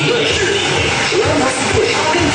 你的势力，俄罗斯队跟。